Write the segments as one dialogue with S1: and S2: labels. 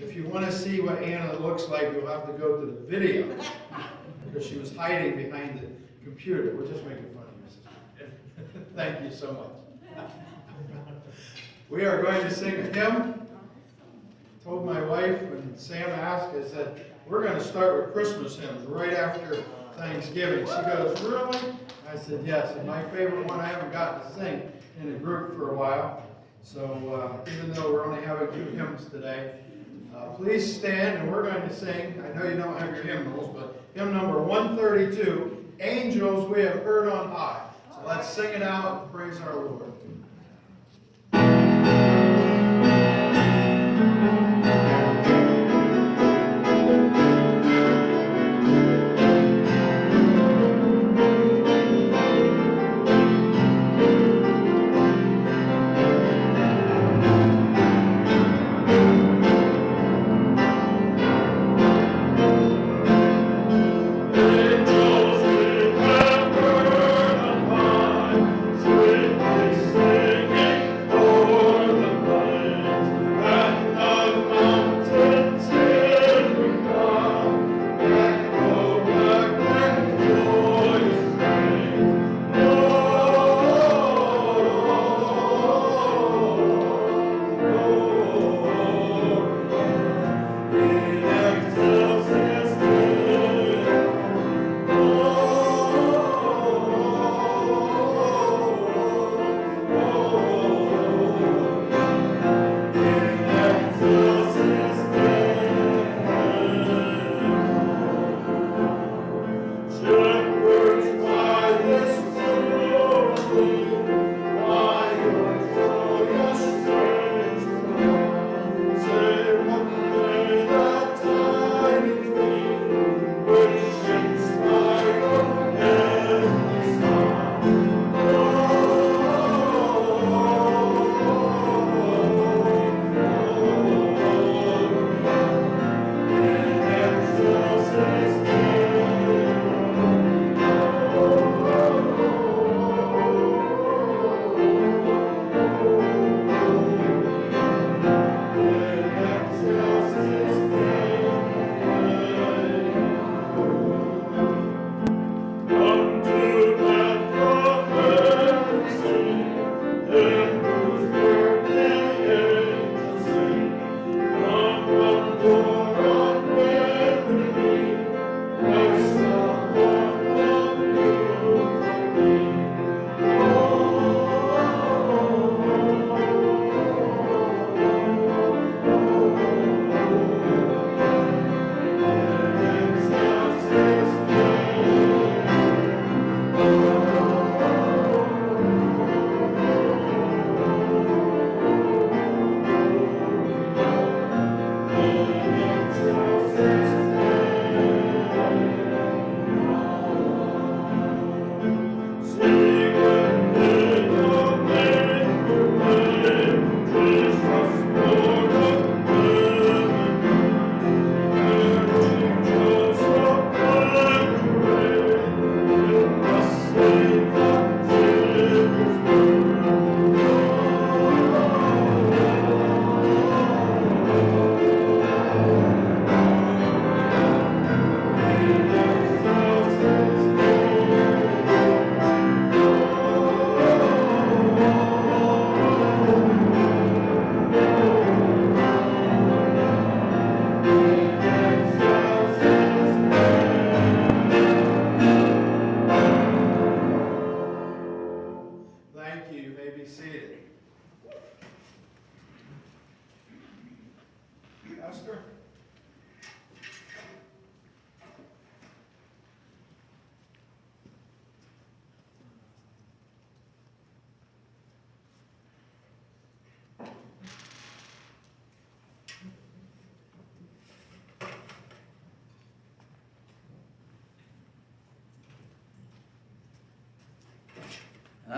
S1: If you want to see what Anna looks like, you'll have to go to the video, because she was hiding behind the computer. We're just making fun of you, Mrs. Thank you so much. We are going to sing a hymn. Told my wife when Sam asked, I said, we're going to start with Christmas hymns right after Thanksgiving. She goes, really? I said, yes, and my favorite one I haven't gotten to sing in a group for a while. So uh, even though we're only having two hymns today, uh, please stand and we're going to sing. I know you don't have your hymnals, but hymn number 132, Angels We Have Heard on High. So let's sing it out and praise our Lord.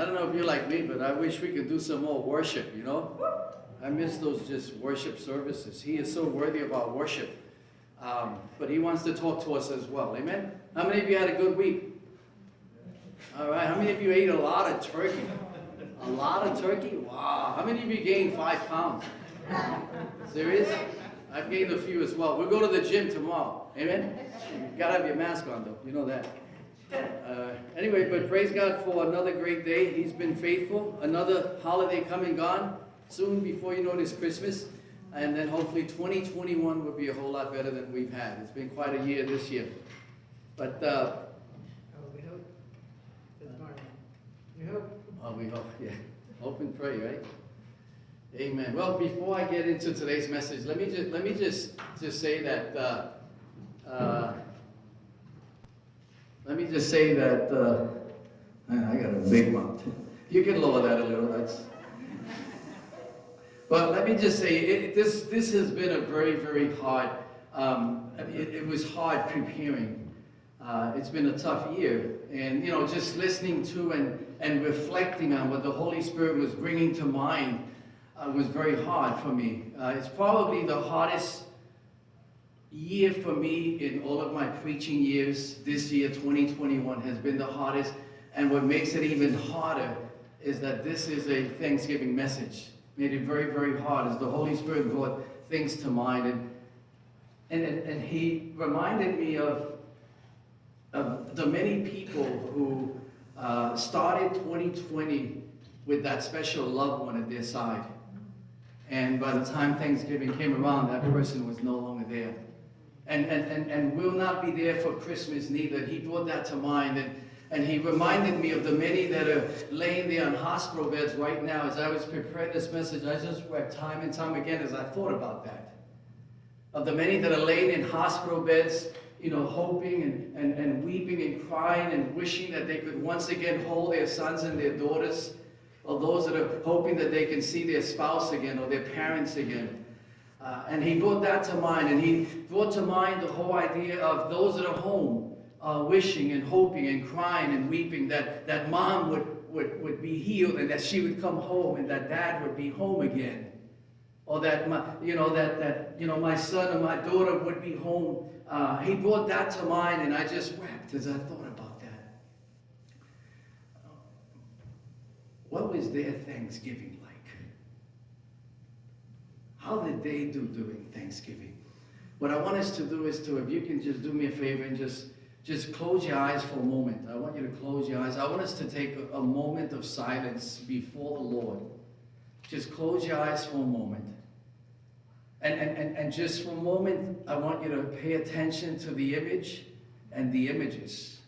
S2: Don't know if you're like me, but I wish we could do some more worship, you know? I miss those just worship services. He is so worthy of our worship. Um, but he wants to talk to us as well. Amen? How many of you had a good week? All right. How many of you ate a lot of turkey? A lot of turkey? Wow. How many of you gained five pounds? Serious? I've gained a few as well. We'll go to the gym tomorrow. Amen? You gotta have your mask on though, you know that. Anyway, but praise God for another great day. He's been faithful. Another holiday come and gone. Soon, before you know it, is Christmas. And then hopefully 2021 will be a whole lot better than we've had. It's been quite a year this year. But, uh,
S3: Oh, we hope. Good morning. We hope.
S2: Oh, we hope, yeah. Hope and pray, right? Amen. Well, before I get into today's message, let me just let me just just say that. Uh, uh, let me just say that. Uh, I got a big mouth. You can lower that a little. That's. But let me just say, it, this this has been a very very hard. Um, it, it was hard preparing. Uh, it's been a tough year, and you know, just listening to and and reflecting on what the Holy Spirit was bringing to mind uh, was very hard for me. Uh, it's probably the hardest year for me in all of my preaching years. This year, 2021, has been the hardest, and what makes it even harder is that this is a Thanksgiving message. Made it very, very hard as the Holy Spirit brought things to mind, and and and, He reminded me of of the many people who uh, started 2020 with that special loved one at their side. And by the time Thanksgiving came around, that person was no longer there. And, and, and, and will not be there for Christmas neither. And He brought that to mind. And, and he reminded me of the many that are laying there on hospital beds right now. As I was preparing this message, I just wept time and time again as I thought about that. Of the many that are laying in hospital beds, you know, hoping and, and, and weeping and crying and wishing that they could once again hold their sons and their daughters, or those that are hoping that they can see their spouse again or their parents again. Uh, and he brought that to mind, and he brought to mind the whole idea of those are home, uh, wishing and hoping and crying and weeping that, that mom would, would, would be healed and that she would come home and that dad would be home again. Or that my, you know, that, that, you know, my son or my daughter would be home uh, he brought that to mind, and I just wept as I thought about that. What was their Thanksgiving? How did they do during Thanksgiving? What I want us to do is to, if you can just do me a favor and just, just close your eyes for a moment. I want you to close your eyes. I want us to take a, a moment of silence before the Lord. Just close your eyes for a moment. And, and, and, and just for a moment, I want you to pay attention to the image and the images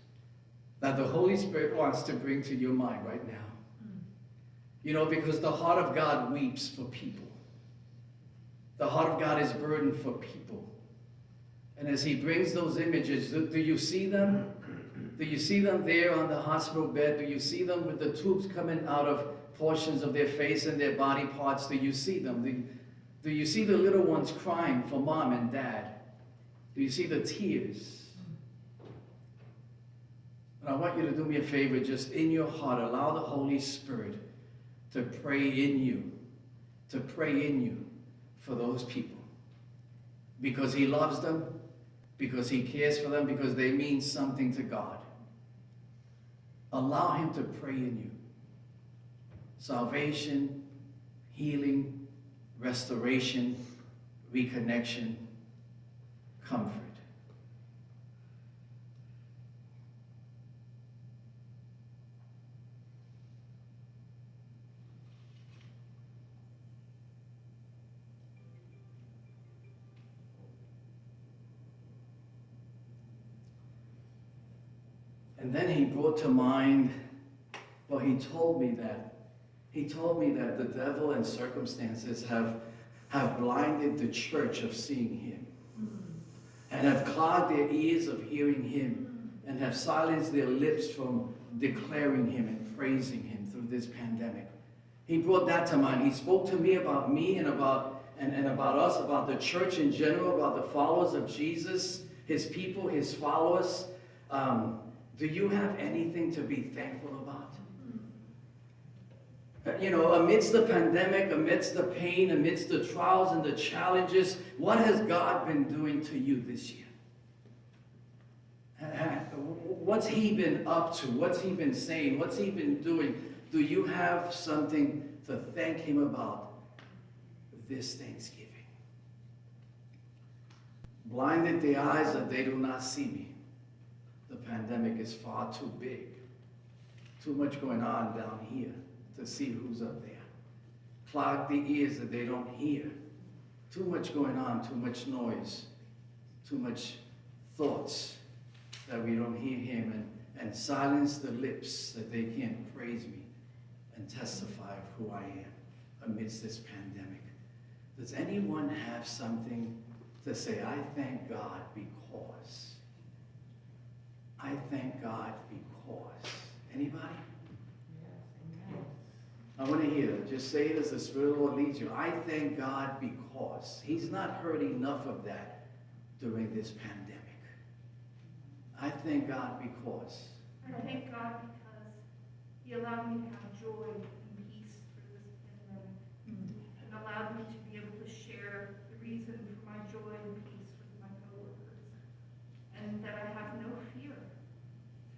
S2: that the Holy Spirit wants to bring to your mind right now. Hmm. You know, because the heart of God weeps for people. The heart of God is burdened for people. And as he brings those images, do, do you see them? Do you see them there on the hospital bed? Do you see them with the tubes coming out of portions of their face and their body parts? Do you see them? Do, do you see the little ones crying for mom and dad? Do you see the tears? And I want you to do me a favor, just in your heart, allow the Holy Spirit to pray in you, to pray in you for those people. Because He loves them, because He cares for them, because they mean something to God. Allow Him to pray in you. Salvation, healing, restoration, reconnection, comfort. And then he brought to mind, well, he told me that he told me that the devil and circumstances have, have blinded the church of seeing him and have clogged their ears of hearing him and have silenced their lips from declaring him and praising him through this pandemic. He brought that to mind. He spoke to me about me and about and, and about us, about the church in general, about the followers of Jesus, his people, his followers. Um, do you have anything to be thankful about? Hmm. you know, amidst the pandemic, amidst the pain, amidst the trials and the challenges, what has God been doing to you this year? What's He been up to? What's He been saying? What's He been doing? Do you have something to thank Him about this Thanksgiving? blinded the eyes that they do not see me. The pandemic is far too big. Too much going on down here to see who's up there. Clog the ears that they don't hear. Too much going on, too much noise, too much thoughts that we don't hear him and, and silence the lips that they can't praise me and testify of who I am amidst this pandemic. Does anyone have something to say, I thank God because? I thank God because. Anybody? I want to hear it. Just say it as the Spirit of the Lord leads you. I thank God because. He's not heard enough of that during this pandemic. I thank God because.
S4: I thank God because He allowed me to have joy and peace through this pandemic. And allowed me to be able to share the reason for my joy and peace with my coworkers. And that I have no fear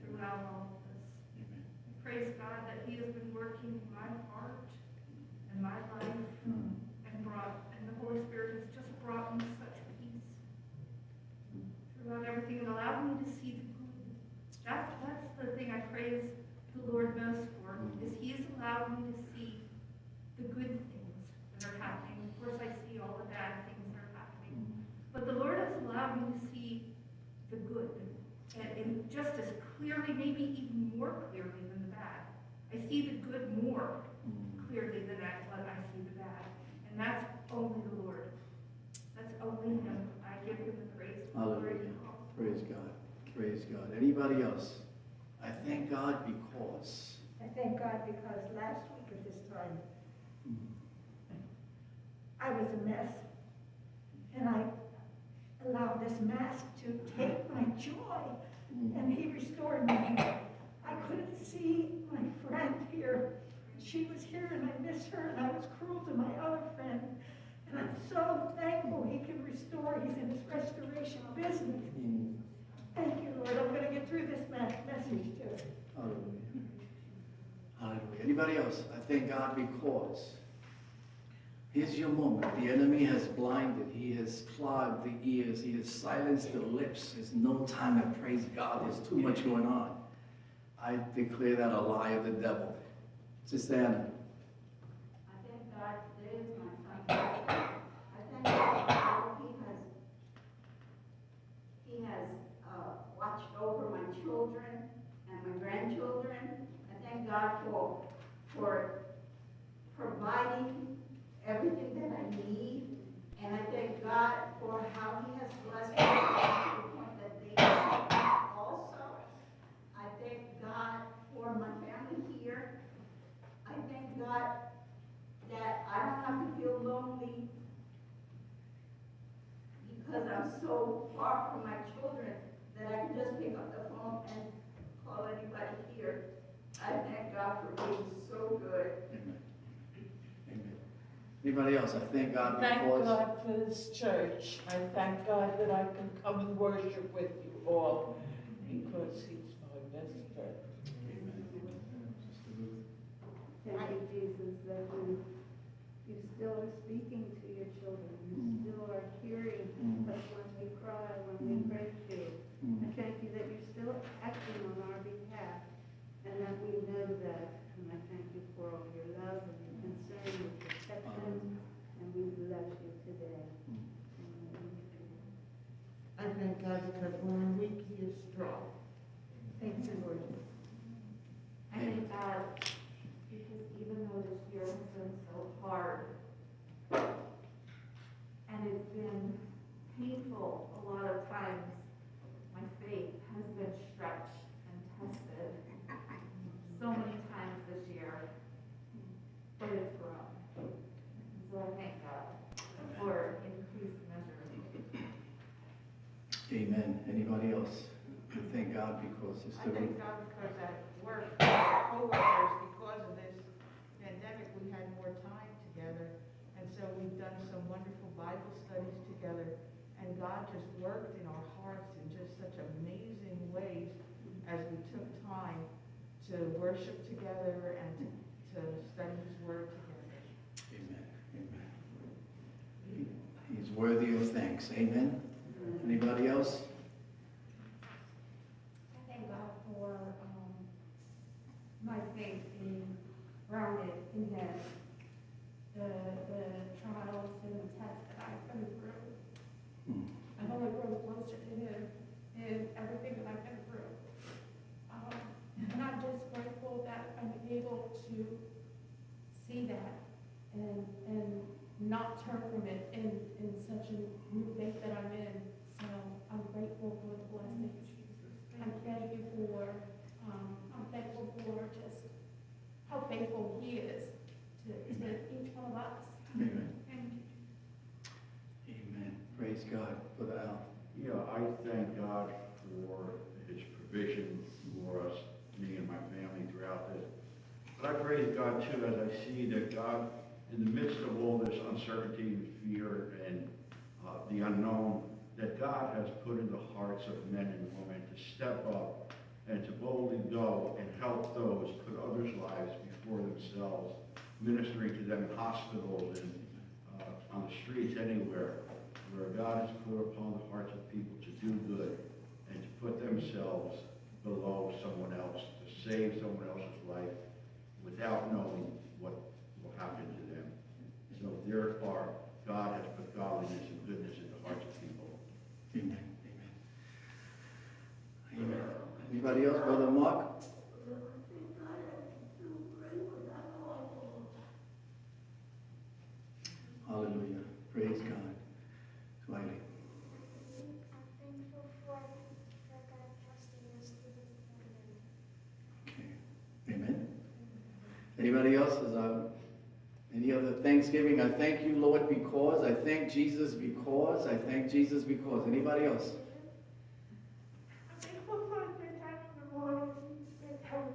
S4: throughout all of this.
S2: Amen.
S4: I praise God that He has been working in my heart and my life and brought, and the Holy Spirit has just brought me such peace throughout everything and allowed me to see the good. That's, that's the thing I praise the Lord most for, is He has allowed me to see the good things that are happening. Of course, I see all the bad things that are happening, but the Lord has allowed me to see the good, and, and just as clearly, maybe even more clearly. I see the good more
S2: Mm.
S4: clearly than I, when I see the bad. And that's only the Lord. That's only Him. I give Him the praise. the glory,
S2: Hallelujah. Praise God. Praise God. Anybody else? I thank God because.
S5: I thank God because last week at this time, I was a mess. And I allowed this mask to take my joy, and he restored me. I couldn't see my friend here. She was here and I miss her, and I was cruel to my other friend. And I'm so thankful he can restore, he's in his restoration business.
S2: Mm.
S5: Thank you, Lord, I'm gonna get through this message too.
S2: Hallelujah. Hallelujah. Anybody else? I thank God because. Here's your moment. The enemy has blinded. He has clogged the ears. He has silenced the lips. There's no time to praise God. There's too much going on. I declare that a lie of the devil. Sister Anna.
S6: I thank God today my son's. I thank God for how he has, he has, uh, watched over my children and my grandchildren. I thank God for, for providing everything that I need. And I thank God for how he has blessed me to the point that they also. I thank God for my family here. I thank God that I don't have to feel lonely because so far from my children that I can just pick up the phone and call anybody here. I thank God for being so good.
S2: Amen. Amen. Anybody else? I thank God
S7: Thank
S2: because.
S7: God for this church. I thank God that I can come and worship with you all because he's my best friend.
S2: Amen. Sister
S6: Thank you, Jesus, that you, you still are speaking to your children. You
S2: Mm.
S6: still are hearing
S2: Mm.
S6: us when we cry, when we
S2: Mm.
S6: pray to you.
S2: Mm.
S6: I thank you that you're still acting on our behalf and that we know that. And I thank you for all your love and your concern, and your protection, and we bless you today.
S3: I thank God because when I'm weak, he is strong.
S5: Thank you, Lord.
S6: I thank God because even though this year has been so hard and it's been painful a lot of times, my faith has been stretched and tested so many times this year, but it's grown. So I thank God for increased measure.
S2: Amen. Anybody else? I thank God because
S3: I thank God because at work, coworkers, because of this pandemic, we had more time together. And so we've done some wonderful Bible studies together. And God just worked in our hearts in just such amazing ways as we took time to worship together and to to study His Word together.
S2: Amen. Amen. He- He's worthy of thanks. Amen. Anybody else?
S8: I thank God for um, my faith being grounded in Him. The, the trials and the tests that I've been through.
S2: Hmm.
S8: I've only grown closer to Him in everything that I've been through. Um, And I'm just grateful that I'm able to see that and, and not turn from it in, in new faith that I'm in. So I'm grateful for the blessing. I'm thank you for, um, I'm thankful for just how faithful he is to, to each one of us.
S2: Amen. Amen. Praise God for the help.
S9: Yeah, I thank God for his provision for us, me and my family throughout this. But I praise God too, as I see that God, in the midst of all this uncertainty and fear and the unknown, that God has put in the hearts of men and women to step up and to boldly go and help those, put others' lives before themselves, ministering to them in hospitals and uh, on the streets, anywhere where God has put upon the hearts of people to do good and to put themselves below someone else, to save someone else's life without knowing what will happen to them. So therefore, God has put godliness and goodness in the hearts of people.
S2: Amen. Amen. Amen. Anybody else? Brother Mark? Hallelujah. Praise God. Wiley.
S10: I'm thankful for that God trusting us to this moment.
S2: Okay. Amen. Anybody else? Is uh, any other Thanksgiving? I thank you, Lord, because. I thank Jesus because. I thank Jesus because. Anybody else?
S4: I'm thankful for the time in the morning and helping,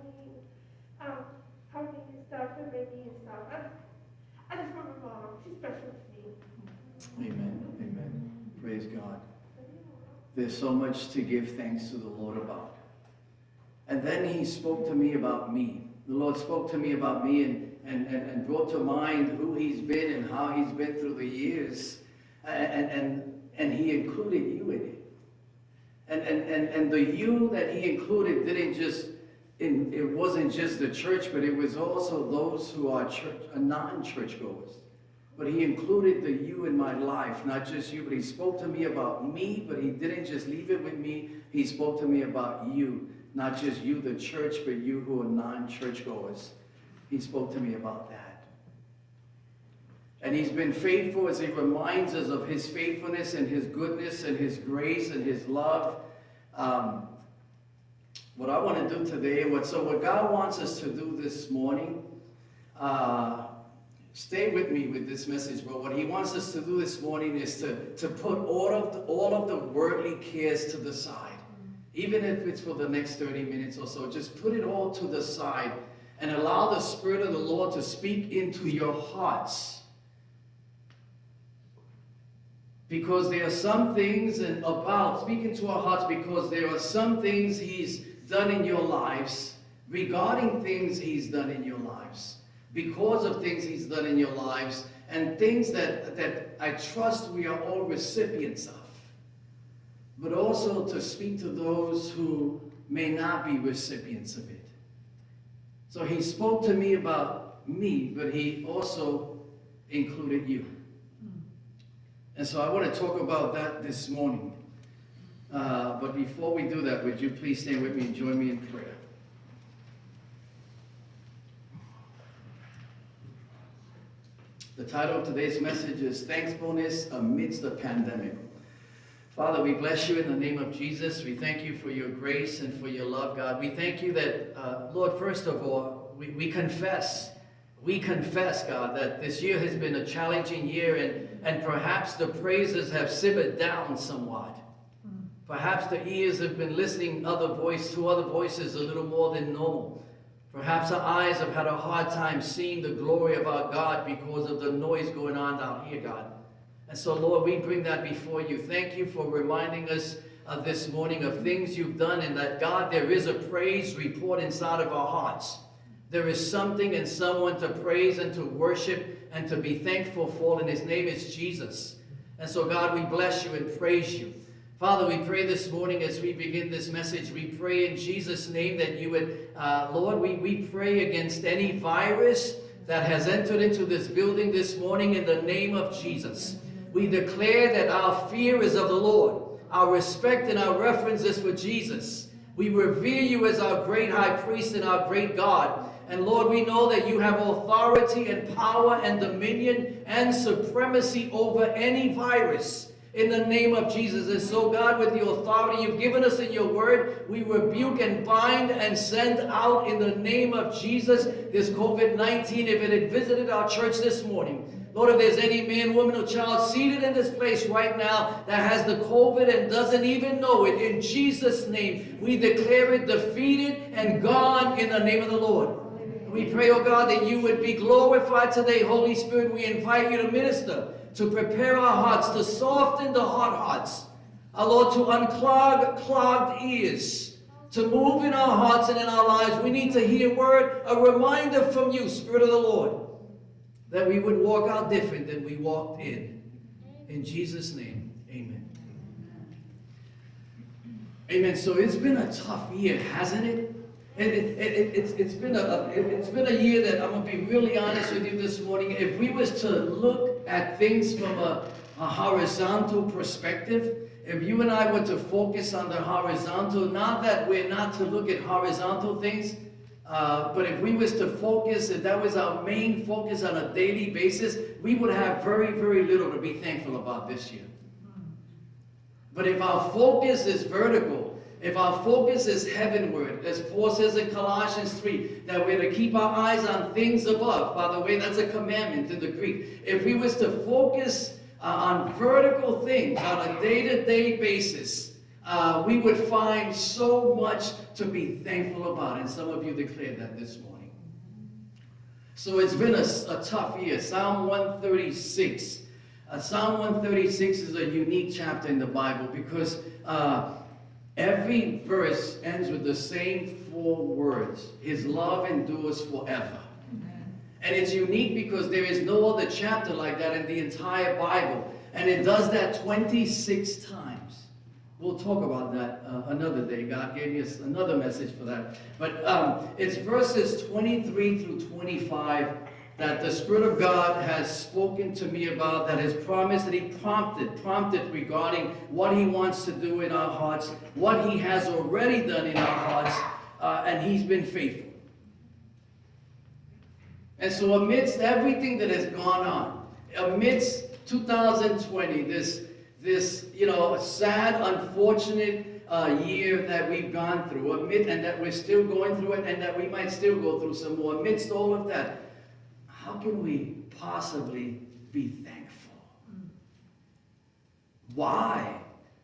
S4: helping and stuff and baby and stuff. I, I just want my mom. She's special to me.
S2: Amen. Amen. Praise God. There's so much to give thanks to the Lord about. And then he spoke to me about me. The Lord spoke to me about me and, and, and, and brought to mind who he's been and how he's been through the years. And, and, and he included you in it. And, and, and, and the you that he included didn't just, in, it wasn't just the church, but it was also those who are church, uh, non-churchgoers. But he included the you in my life, not just you, but he spoke to me about me, but he didn't just leave it with me. He spoke to me about you, not just you, the church, but you who are non-church goers. He spoke to me about that. And he's been faithful as he reminds us of his faithfulness and his goodness and his grace and his love. Um, what I want to do today, what so what God wants us to do this morning, uh, stay with me with this message, but what he wants us to do this morning is to, to put all of, the, all of the worldly cares to the side. Even if it's for the next 30 minutes or so, just put it all to the side and allow the Spirit of the Lord to speak into your hearts. Because there are some things and about, speaking to our hearts, because there are some things He's done in your lives, regarding things He's done in your lives, because of things He's done in your lives, and things that, that I trust we are all recipients of. But also to speak to those who may not be recipients of it. So He spoke to me about me, but He also included you. And so I want to talk about that this morning. Uh, but before we do that, would you please stand with me and join me in prayer? The title of today's message is Thankfulness Amidst the Pandemic. Father, we bless you in the name of Jesus. We thank you for your grace and for your love, God. We thank you that, uh, Lord, first of all, we, we confess, we confess, God, that this year has been a challenging year and, and perhaps the praises have simmered down somewhat. Perhaps the ears have been listening other voice to other voices a little more than normal. Perhaps our eyes have had a hard time seeing the glory of our God because of the noise going on down here, God. And so, Lord, we bring that before you. Thank you for reminding us uh, this morning of things you've done, and that, God, there is a praise report inside of our hearts. There is something and someone to praise and to worship and to be thankful for, and his name is Jesus. And so, God, we bless you and praise you. Father, we pray this morning as we begin this message, we pray in Jesus' name that you would, uh, Lord, we, we pray against any virus that has entered into this building this morning in the name of Jesus. We declare that our fear is of the Lord, our respect and our reverence is for Jesus. We revere you as our great high priest and our great God. And Lord, we know that you have authority and power and dominion and supremacy over any virus in the name of Jesus. And so, God, with the authority you've given us in your word, we rebuke and bind and send out in the name of Jesus this COVID 19. If it had visited our church this morning, Lord, if there's any man, woman, or child seated in this place right now that has the COVID and doesn't even know it, in Jesus' name, we declare it defeated and gone in the name of the Lord. We pray, oh God, that you would be glorified today. Holy Spirit, we invite you to minister, to prepare our hearts, to soften the hard hearts. Our Lord, to unclog clogged ears, to move in our hearts and in our lives. We need to hear word, a reminder from you, Spirit of the Lord, that we would walk out different than we walked in. In Jesus' name, amen. Amen. So it's been a tough year, hasn't it? It, it, it, it's, it's, been a, it, it's been a year that I'm going to be really honest with you this morning. If we was to look at things from a, a horizontal perspective, if you and I were to focus on the horizontal, not that we're not to look at horizontal things, uh, but if we was to focus, if that was our main focus on a daily basis, we would have very, very little to be thankful about this year. But if our focus is vertical, if our focus is heavenward, as Paul says in Colossians 3, that we're to keep our eyes on things above. By the way, that's a commandment in the Greek. If we was to focus uh, on vertical things on a day-to-day basis, uh, we would find so much to be thankful about. And some of you declared that this morning. So it's been a, a tough year. Psalm 136. Uh, Psalm 136 is a unique chapter in the Bible because uh, Every verse ends with the same four words. His love endures forever. And it's unique because there is no other chapter like that in the entire Bible. And it does that 26 times. We'll talk about that uh, another day. God gave me another message for that. But um, it's verses 23 through 25 that the Spirit of God has spoken to me about, that has promised, that He prompted, prompted regarding what He wants to do in our hearts, what He has already done in our hearts, uh, and He's been faithful. And so amidst everything that has gone on, amidst 2020, this, this you know, sad, unfortunate uh, year that we've gone through, amid, and that we're still going through it, and that we might still go through some more, amidst all of that, how can we possibly be thankful? Why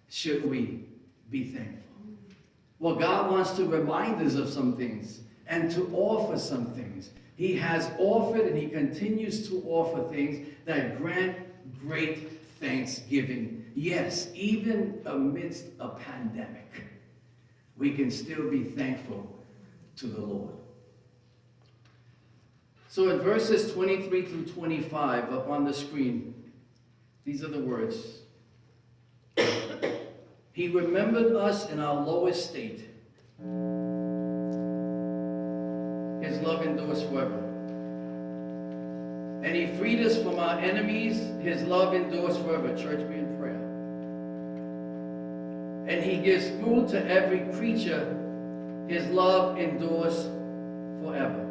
S2: should we be thankful? Well, God wants to remind us of some things and to offer some things. He has offered and He continues to offer things that grant great thanksgiving. Yes, even amidst a pandemic, we can still be thankful to the Lord. So in verses 23 through 25 up on the screen, these are the words. he remembered us in our lowest state. His love endures forever. And he freed us from our enemies. His love endures forever. Church, be in prayer. And he gives food to every creature. His love endures forever.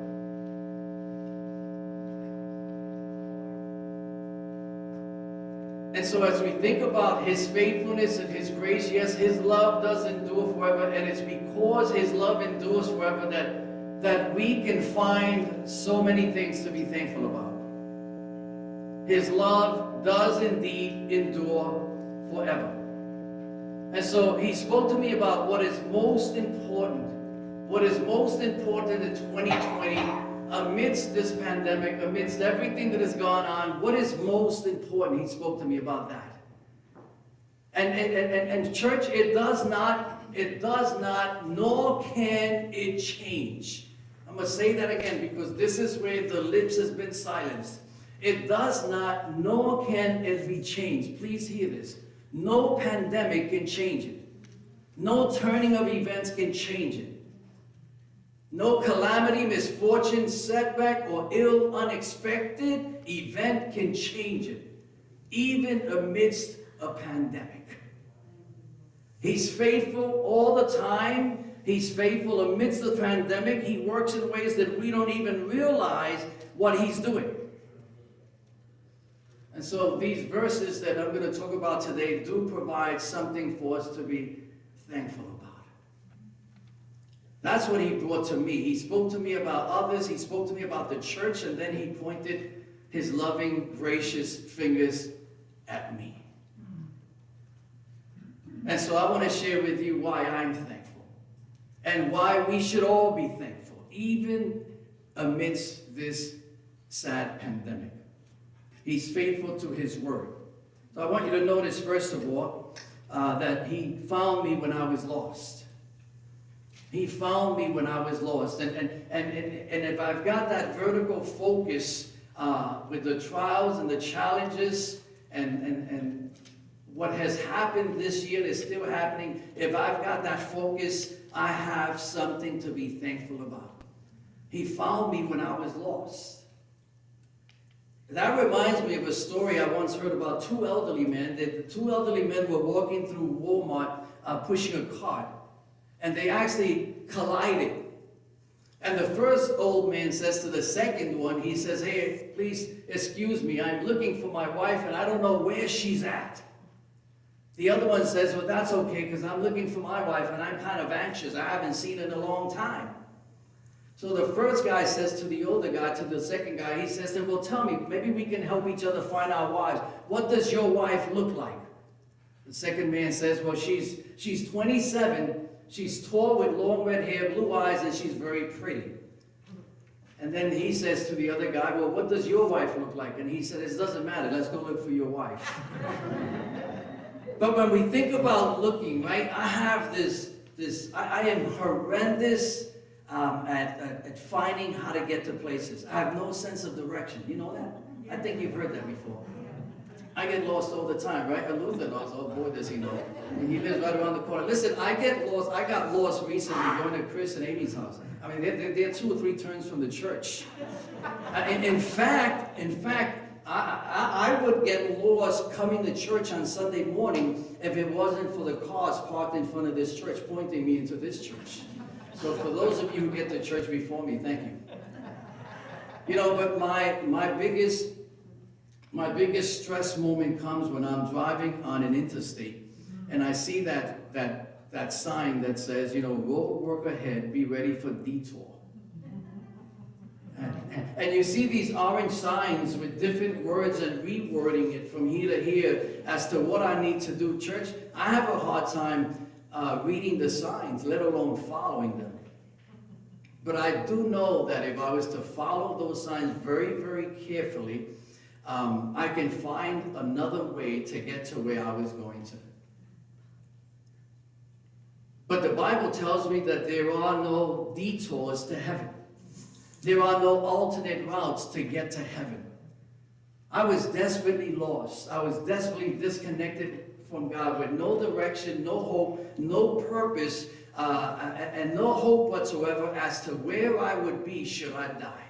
S2: And so as we think about his faithfulness and his grace, yes, his love does endure forever, and it's because his love endures forever that, that we can find so many things to be thankful about. His love does indeed endure forever. And so he spoke to me about what is most important, what is most important in 2020 amidst this pandemic, amidst everything that has gone on, what is most important? He spoke to me about that. And, and, and, and church, it does not, it does not, nor can it change. I'm going to say that again because this is where the lips has been silenced. It does not, nor can it be changed. Please hear this. No pandemic can change it. No turning of events can change it. No calamity, misfortune, setback, or ill, unexpected event can change it, even amidst a pandemic. He's faithful all the time. He's faithful amidst the pandemic. He works in ways that we don't even realize what he's doing. And so these verses that I'm going to talk about today do provide something for us to be thankful about. That's what he brought to me. He spoke to me about others, he spoke to me about the church, and then he pointed his loving, gracious fingers at me. And so I want to share with you why I'm thankful and why we should all be thankful, even amidst this sad pandemic. He's faithful to his word. So I want you to notice, first of all, uh, that he found me when I was lost. He found me when I was lost. And, and, and, and, if I've got that vertical focus uh, with the trials and the challenges and, and, and what has happened this year is still happening, if I've got that focus, I have something to be thankful about. He found me when I was lost. That reminds me of a story I once heard about two elderly men. The two elderly men were walking through Walmart uh, pushing a cart, and they actually collided. And the first old man says to the second one, he says, Hey, please excuse me, I'm looking for my wife and I don't know where she's at. The other one says, Well, that's okay because I'm looking for my wife and I'm kind of anxious. I haven't seen her in a long time. So the first guy says to the older guy, to the second guy, he says Well, tell me, maybe we can help each other find our wives. What does your wife look like? The second man says, Well, she's, she's 27, she's tall with long red hair, blue eyes, and she's very pretty. And then he says to the other guy, Well, what does your wife look like? And he said, It doesn't matter, let's go look for your wife. but when we think about looking, right, I have this, this I, I am horrendous um, at, at, at finding how to get to places. I have no sense of direction. You know that? I think you've heard that before. I get lost all the time, right? And Luther knows, oh boy, does he know. And he lives right around the corner. Listen, I get lost. I got lost recently going to Chris and Amy's house. I mean, they're, they're, they're two or three turns from the church. Uh, in, fact, in fact, I, I, I would get lost coming to church on Sunday morning if it wasn't for the cars parked in front of this church pointing me into this church. So for those of you who get to church before me, thank you. You know, but my, my biggest my biggest stress moment comes when I'm driving on an interstate and I see that, that, that sign that says, you know, road work ahead, be ready for detour. And, and you see these orange signs with different words and rewording it from here to here as to what I need to do. Church, I have a hard time uh, reading the signs, let alone following them. But I do know that if I was to follow those signs very, very carefully, um, I can find another way to get to where I was going to. But the Bible tells me that there are no detours to heaven. There are no alternate routes to get to heaven. I was desperately lost. I was desperately disconnected from God with no direction, no hope, no purpose, uh, and no hope whatsoever as to where I would be should I die.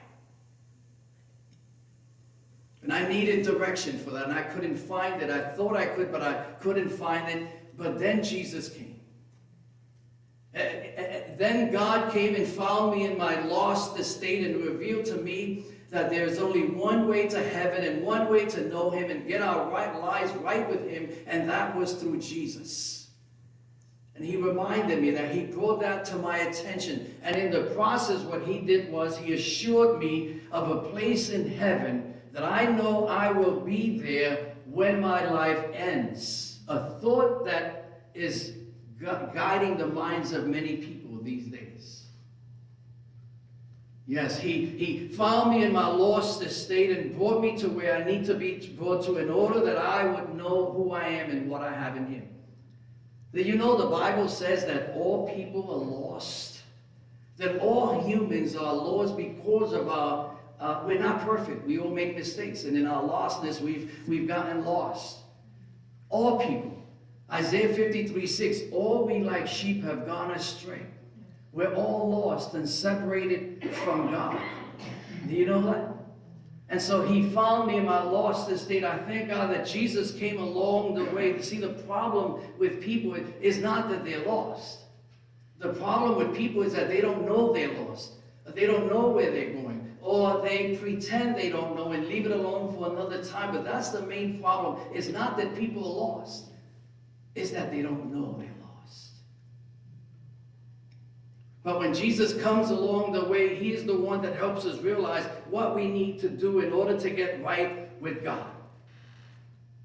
S2: And I needed direction for that, and I couldn't find it. I thought I could, but I couldn't find it. But then Jesus came. Then God came and found me in my lost estate and revealed to me that there is only one way to heaven and one way to know Him and get our right lives right with Him, and that was through Jesus. And He reminded me that He brought that to my attention. And in the process, what He did was He assured me of a place in heaven that I know I will be there when my life ends. A thought that is gu guiding the minds of many people these days. Yes, he, he found me in my lost estate and brought me to where I need to be brought to in order that I would know who I am and what I have in him. That you know the Bible says that all people are lost. That all humans are lost because of our uh, we're not perfect. We all make mistakes. And in our lostness, we've, we've gotten lost. All people. Isaiah 53, 6, all we like sheep have gone astray. We're all lost and separated from God. Do you know that? And so he found me in my lost state. I thank God that Jesus came along the way. To see, the problem with people is not that they're lost. The problem with people is that they don't know they're lost. They don't know where they're going. Or they pretend they don't know and leave it alone for another time. But that's the main problem. It's not that people are lost. It's that they don't know they're lost. But when Jesus comes along the way, he is the one that helps us realize what we need to do in order to get right with God.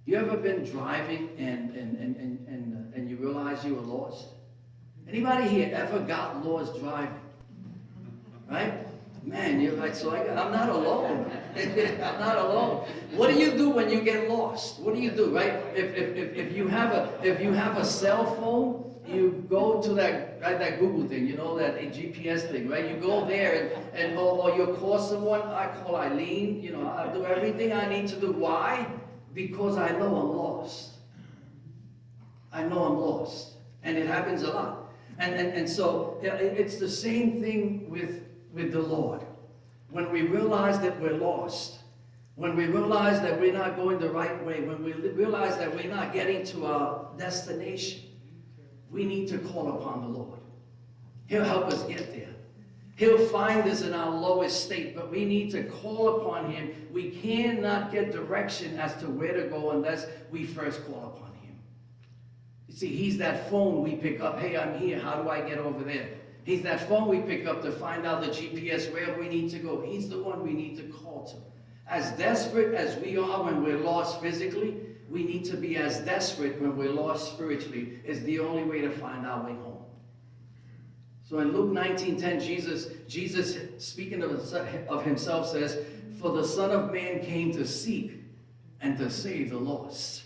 S2: You ever been driving and, and, and, and, and, uh, and you realize you were lost? Anybody here ever got lost driving? Right? Man, you're like, so I, I'm not alone. I'm not alone. What do you do when you get lost? What do you do, right? If, if, if, if you have a if you have a cell phone, you go to that right, that Google thing, you know, that a GPS thing, right? You go there and, and or, or you call someone, I call Eileen, you know, I do everything I need to do. Why? Because I know I'm lost. I know I'm lost. And it happens a lot. And, and, and so it's the same thing with, with the Lord. When we realize that we're lost, when we realize that we're not going the right way, when we realize that we're not getting to our destination, we need to call upon the Lord. He'll help us get there. He'll find us in our lowest state, but we need to call upon Him. We cannot get direction as to where to go unless we first call upon Him. You see, He's that phone we pick up. Hey, I'm here. How do I get over there? He's that phone we pick up to find out the GPS where we need to go. He's the one we need to call to. As desperate as we are when we're lost physically, we need to be as desperate when we're lost spiritually. Is the only way to find our way home. So in Luke 19:10, Jesus, Jesus speaking of, himself says, "For the Son of Man came to seek and to save the lost."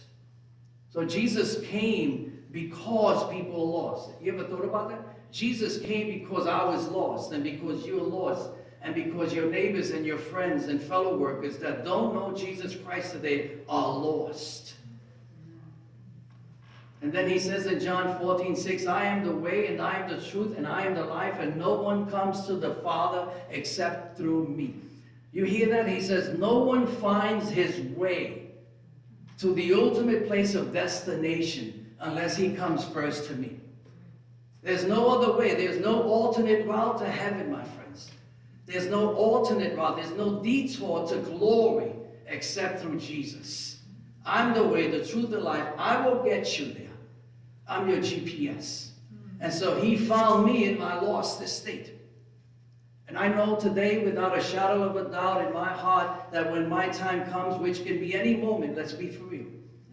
S2: So Jesus came because people are lost. You ever thought about that? Jesus came because I was lost, and because you're lost, and because your neighbors and your friends and fellow workers that don't know Jesus Christ today are lost. And then he says in John 14, 6, I am the way and I am the truth and I am the life, and no one comes to the Father except through me. You hear that? He says, No one finds his way to the ultimate place of destination unless he comes first to me. There's no other way. There's no alternate route to heaven, my friends. There's no alternate route. There's no detour to glory except through Jesus. I'm the way, the truth, the life. I will get you there. I'm your GPS. Hmm. And so he found me in my lost estate. And I know today, without a shadow of a doubt in my heart, that when my time comes, which can be any moment, let's be for real,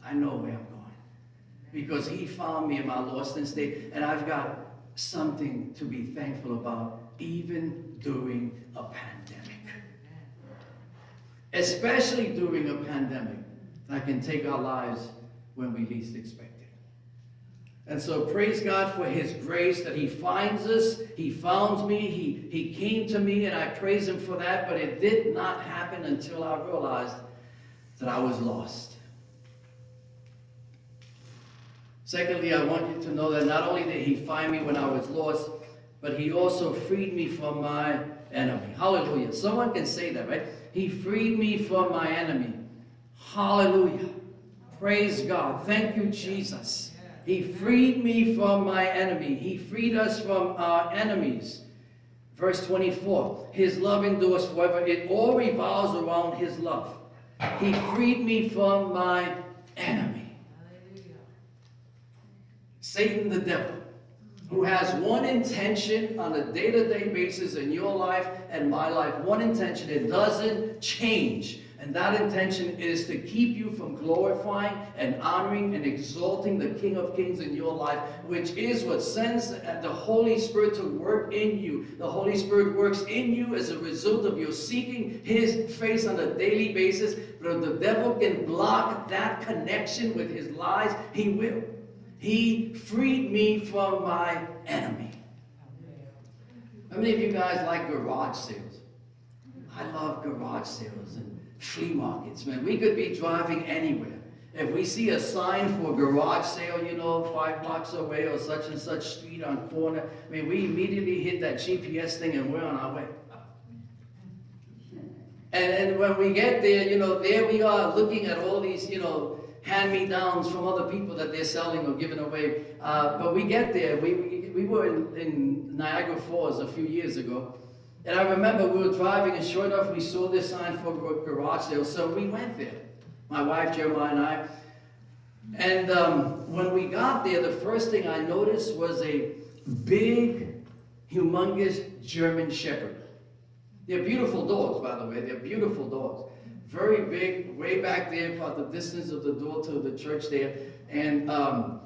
S2: I know where I'm going. Because he found me in my lost estate, and I've got something to be thankful about, even during a pandemic. Especially during a pandemic that can take our lives when we least expect it. And so praise God for his grace that he finds us. He found me. He, he came to me and I praise him for that. But it did not happen until I realized that I was lost. Secondly, I want you to know that not only did he find me when I was lost, but he also freed me from my enemy. Hallelujah. Someone can say that, right? He freed me from my enemy. Hallelujah. Praise God. Thank you, Jesus. He freed me from my enemy. He freed us from our enemies. Verse 24, his love endures forever. It all revolves around his love. He freed me from my enemy. Satan the devil, who has one intention on a day-to-day basis in your life and my life, one intention, it doesn't change. And that intention is to keep you from glorifying and honoring and exalting the King of Kings in your life, which is what sends the Holy Spirit to work in you. The Holy Spirit works in you as a result of your seeking His face on a daily basis. But if the devil can block that connection with his lies, he will. He freed me from my enemy. How many of you guys like garage sales? I love garage sales and flea markets, man. We could be driving anywhere. If we see a sign for garage sale, you know, five blocks away or such and such street on corner, I mean, we immediately hit that GPS thing and we're on our way. And, and when we get there, you know, there we are looking at all these, you know, hand-me-downs from other people that they're selling or giving away. Uh, but we get there, we, we, we were in, in Niagara Falls a few years ago. And I remember we were driving and sure enough, we saw this sign for gar- garage sale. So we went there, my wife Jeremiah and I. And um, when we got there, the first thing I noticed was a big, humongous German Shepherd. They're beautiful dogs, by the way. They're beautiful dogs. Very big, way back there, about the distance of the door to the church there. And um,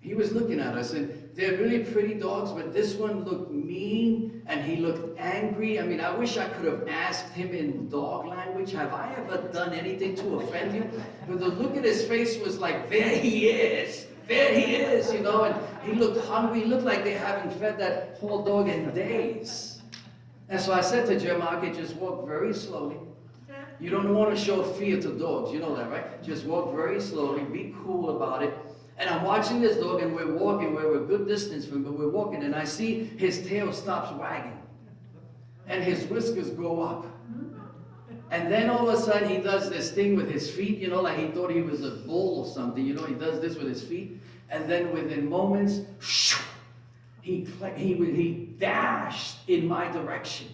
S2: he was looking at us, and they're really pretty dogs, but this one looked mean and he looked angry. I mean, I wish I could have asked him in dog language, have I ever done anything to offend you? But the look at his face was like, there he is. There he is, you know, and he looked hungry. He looked like they haven't fed that poor dog in days. And so I said to Jim, I could just walk very slowly. You don't want to show fear to dogs, you know that, right? Just walk very slowly, be cool about it. And I'm watching this dog, and we're walking, we're a good distance from him, but we're walking, and I see his tail stops wagging. And his whiskers go up. And then all of a sudden, he does this thing with his feet, you know, like he thought he was a bull or something, you know, he does this with his feet. And then within moments, he, he, he dashed in my direction.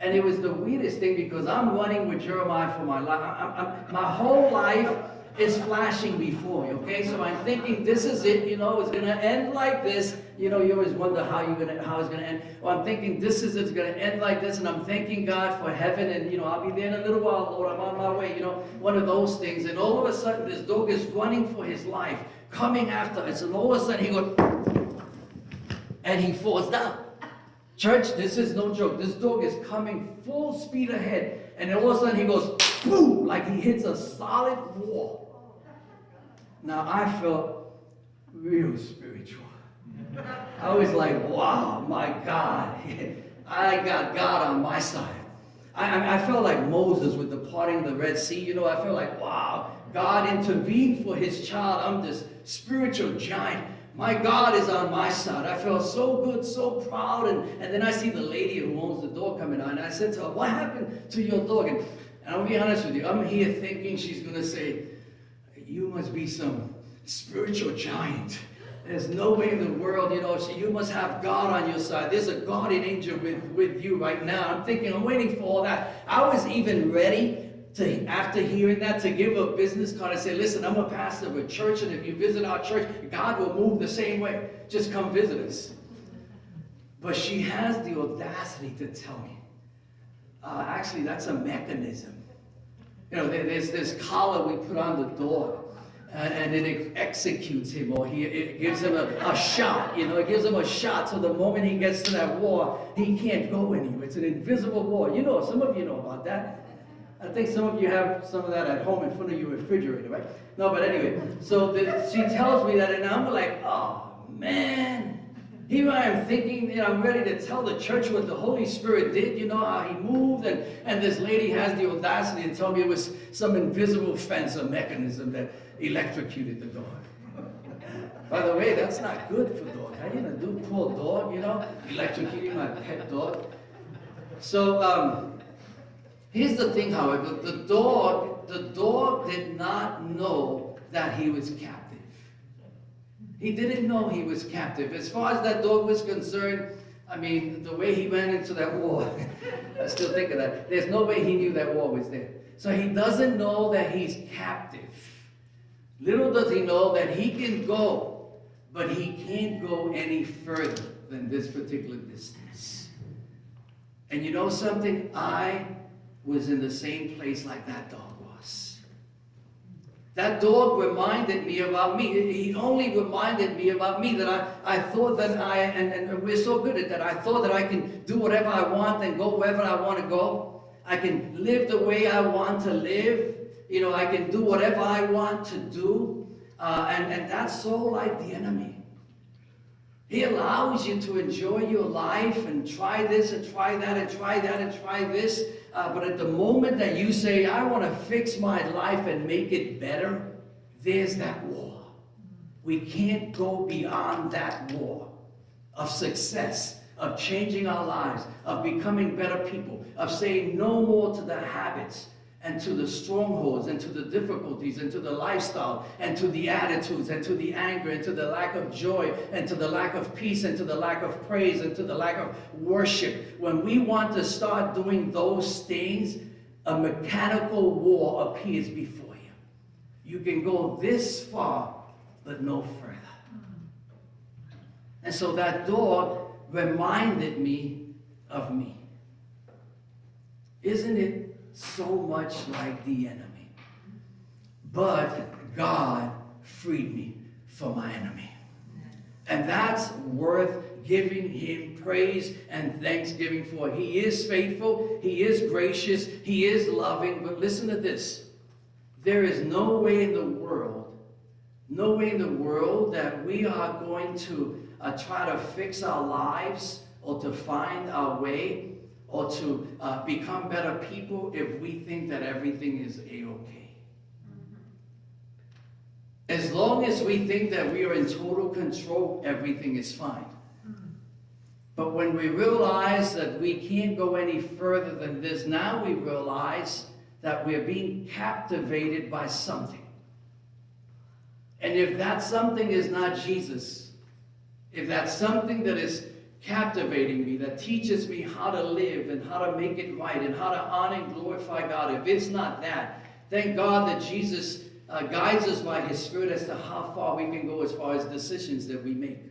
S2: And it was the weirdest thing because I'm running with Jeremiah for my life. I'm, I'm, my whole life is flashing before me, okay? So I'm thinking this is it, you know, it's gonna end like this. You know, you always wonder how you're gonna how it's gonna end. Well, I'm thinking this is it's gonna end like this, and I'm thanking God for heaven, and you know, I'll be there in a little while, Lord, I'm on my way, you know, one of those things. And all of a sudden this dog is running for his life, coming after us, and all of a sudden he goes and he falls down. Church, this is no joke. This dog is coming full speed ahead, and all of a sudden he goes boom, like he hits a solid wall. Now I felt real spiritual. I was like, wow, my God, I got God on my side. I, I, felt like Moses with the parting of the Red Sea. You know, I felt like, wow, God intervened for his child. I'm this spiritual giant. My God is on my side. I felt so good, so proud. And, and then I see the lady who owns the dog coming out. And I said to her, what happened to your dog? And, and I'll be honest with you, I'm here thinking she's going to say, you must be some spiritual giant. There's no way in the world, you know, you must have God on your side. There's a guardian angel with, with you right now. I'm thinking, I'm waiting for all that. I was even ready to, after hearing that, to give a business card and say, listen, I'm a pastor of a church, and if you visit our church, God will move the same way. Just come visit us. But she has the audacity to tell me, uh, actually, that's a mechanism. You know, there, there's this collar we put on the door, and, and it executes him, or he, it gives him a, a shot. You know, it gives him a shot, so the moment he gets to that wall, he can't go anywhere. It's an invisible wall. You know, some of you know about that. I think some of you have some of that at home in front of your refrigerator, right? No, but anyway, so the, she tells me that, and I'm like, oh man. Here I am thinking, know, I'm ready to tell the church what the Holy Spirit did, you know, how he moved, and, and this lady has the audacity to tell me it was some invisible fence or mechanism that electrocuted the dog. By the way, that's not good for dog. You gonna do, poor dog, you know, electrocuting my pet dog? So, um, here's the thing, however, the dog, the dog did not know that he was captive. He didn't know he was captive. As far as that dog was concerned, I mean, the way he went into that wall, I still think of that. There's no way he knew that wall was there. So he doesn't know that he's captive. Little does he know that he can go, but he can't go any further than this particular distance. And you know something? I was in the same place like that dog was. That dog reminded me about me. He only reminded me about me that I, I thought that I, and, and we're so good at that, I thought that I can do whatever I want and go wherever I want to go. I can live the way I want to live. You know, I can do whatever I want to do. Uh, and, and that's so like the enemy. He allows you to enjoy your life and try this and try that and try that and try this. Uh, but at the moment that you say, I want to fix my life and make it better, there's that war. We can't go beyond that war of success, of changing our lives, of becoming better people, of saying no more to the habits and to the strongholds and to the difficulties and to the lifestyle and to the attitudes and to the anger and to the lack of joy and to the lack of peace and to the lack of praise and to the lack of worship. When we want to start doing those things, a mechanical war appears before you. You can go this far, but no further. And so that door reminded me of me. Isn't it so much like the enemy? But God freed me from my enemy. And that's worth giving him praise and thanksgiving for. He is faithful, he is gracious, he is loving. But listen to this there is no way in the world, no way in the world that we are going to uh, try to fix our lives or to find our way or to uh, become better people if we think that everything is a-okay. As long as we think that we are in total control, everything is fine. But when we realize that we can't go any further than this, now we realize that we're being captivated by something. And if that something is not Jesus, if that's something that is captivating me, that teaches me how to live and how to make it right and how to honor and glorify God, if it's not that, thank God that Jesus uh, guides us by His Spirit as to how far we can go as far as decisions that we make.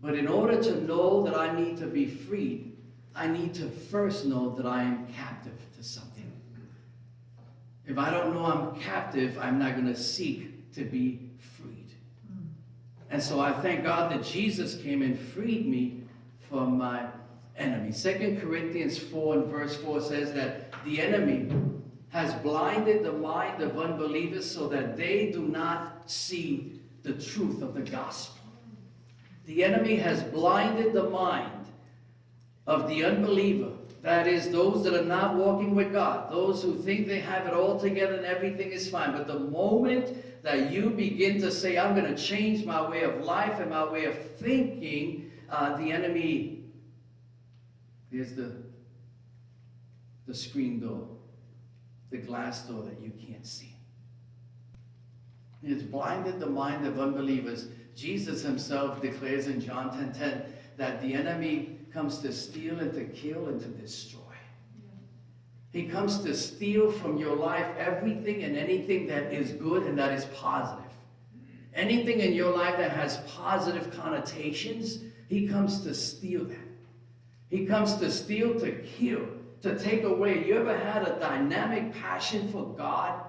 S2: But in order to know that I need to be freed, I need to first know that I am captive to something. If I don't know I'm captive, I'm not going to seek to be. And so I thank God that Jesus came and freed me from my enemy. Second Corinthians 4 and verse 4 says that the enemy has blinded the mind of unbelievers so that they do not see the truth of the gospel. The enemy has blinded the mind of the unbeliever. That is, those that are not walking with God, those who think they have it all together and everything is fine. But the moment that you begin to say, I'm going to change my way of life and my way of thinking, uh, the enemy, here's the, the screen door, the glass door that you can't see. It's blinded the mind of unbelievers. Jesus himself declares in John 10:10 10, 10, that the enemy comes to steal and to kill and to destroy. He comes to steal from your life everything and anything that is good and that is positive. Anything in your life that has positive connotations, he comes to steal that. He comes to steal, to kill, to take away. You ever had a dynamic passion for God?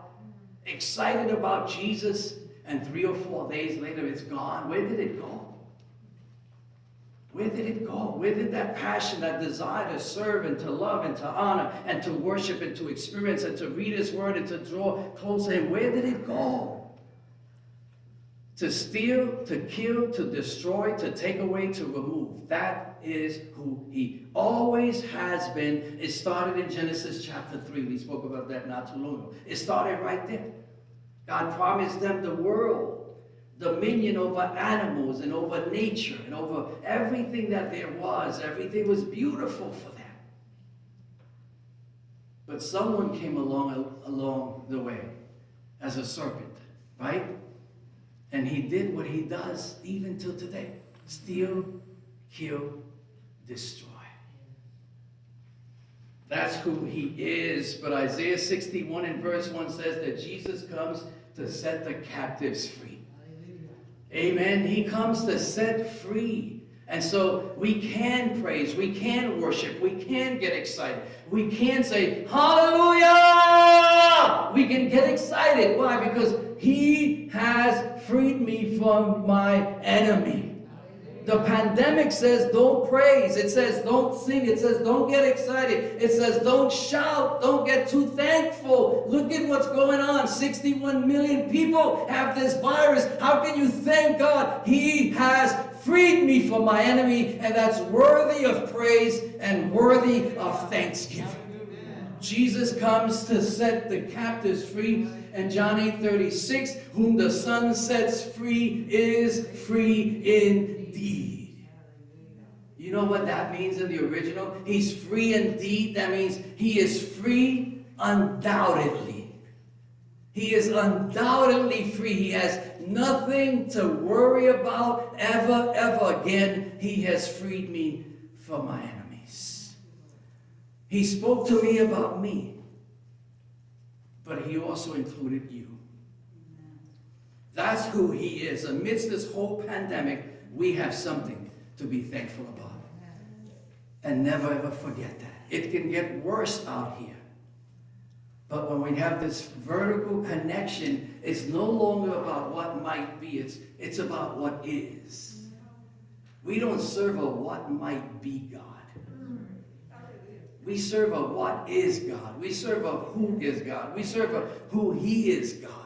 S2: Excited about Jesus, and three or four days later it's gone? Where did it go? Where did it go? Where did that passion, that desire to serve and to love and to honor and to worship and to experience and to read His Word and to draw close to where did it go? To steal, to kill, to destroy, to take away, to remove. That is who He always has been. It started in Genesis chapter 3. We spoke about that not too long ago. It started right there. God promised them the world dominion over animals and over nature and over everything that there was. Everything was beautiful for them. But someone came along along the way as a serpent, right? And he did what he does even till today. Steal, kill, destroy. That's who he is. But Isaiah 61 and verse 1 says that Jesus comes to set the captives free. Amen. He comes to set free. And so we can praise, we can worship, we can get excited. We can say, Hallelujah! We can get excited. Why? Because He has freed me from my enemy. The pandemic says don't praise. It says don't sing. It says don't get excited. It says don't shout. Don't get too thankful. Look at what's going on. 61 million people have this virus. How can you thank God? He has freed me from my enemy, and that's worthy of praise and worthy of thanksgiving. Jesus comes to set the captives free. And John 8 36, whom the Son sets free is free indeed. You know what that means in the original? He's free indeed. That means he is free undoubtedly. He is undoubtedly free. He has nothing to worry about ever, ever again. He has freed me from my enemies. He spoke to me about me, but he also included you. That's who he is. Amidst this whole pandemic, we have something to be thankful about. And never ever forget that. It can get worse out here. But when we have this vertical connection, it's no longer about what might be, it's, it's about what is. We don't serve a what might be God. Mm. We serve a what is God. We serve a who is God. We serve a who He is God.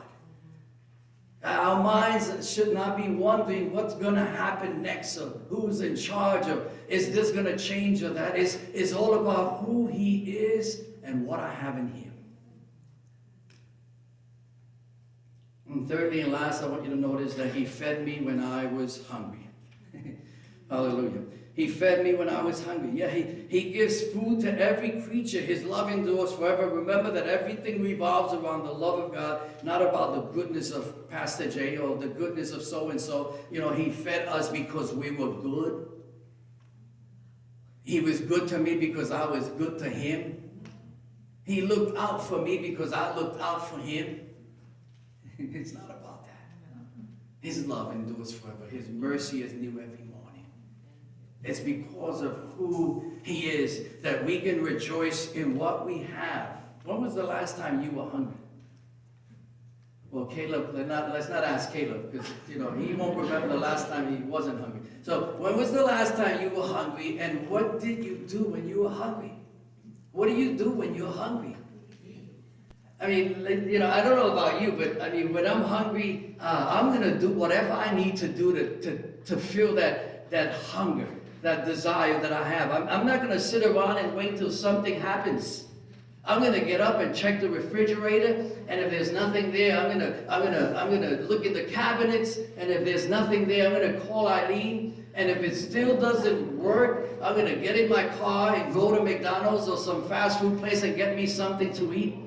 S2: Our minds should not be wondering what's going to happen next or who's in charge of is this going to change or that. It's, it's all about who He is and what I have in Him. And thirdly and last, I want you to notice that He fed me when I was hungry. Hallelujah. He fed me when I was hungry. Yeah, he, he gives food to every creature. His love endures forever. Remember that everything revolves around the love of God, not about the goodness of Pastor Jay or the goodness of so and so. You know, he fed us because we were good. He was good to me because I was good to him. He looked out for me because I looked out for him. it's not about that. His love endures forever. His mercy is new every. It's because of who He is that we can rejoice in what we have. When was the last time you were hungry? Well, Caleb, let's not, let's not ask Caleb because you know he won't remember the last time he wasn't hungry. So, when was the last time you were hungry, and what did you do when you were hungry? What do you do when you're hungry? I mean, you know, I don't know about you, but I mean, when I'm hungry, uh, I'm gonna do whatever I need to do to, to, to feel that that hunger that desire that I have. I'm, I'm not going to sit around and wait till something happens. I'm going to get up and check the refrigerator, and if there's nothing there, I'm going to I'm going to I'm going to look in the cabinets, and if there's nothing there, I'm going to call Eileen, and if it still doesn't work, I'm going to get in my car and go to McDonald's or some fast food place and get me something to eat.